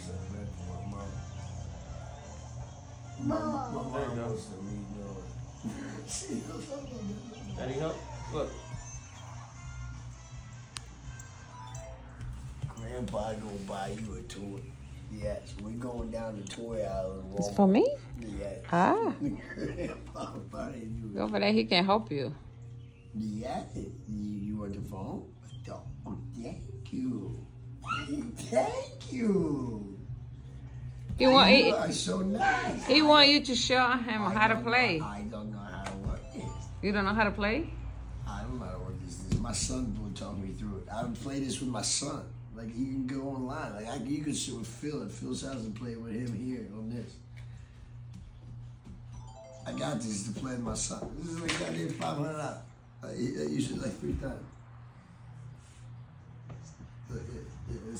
said that for my mom. My, my There you mom go. wants to meet Noah. See, that's Daddy, help. Look. Grandpa gonna buy you a toy. Yes, we're going down to Toy Island. It's for me? Yes. Ah. Grandpa buy you. Go for that. He can help you. Yes. You, you want the phone? Oh, thank you. Thank you. He want You he, are so nice. he want you to show him I how to play. know- I don't know how to work this. You don't know how to play? I don't know how to work this. this my son would talk me through it. I would play this with my son. Like you can go online. Like I, you can sit with Phil at Phil's house and play with him here on this. I got this to play with my son. This is like I did five hundred dollars. Uh, I, I used it like three times. Look, it, it,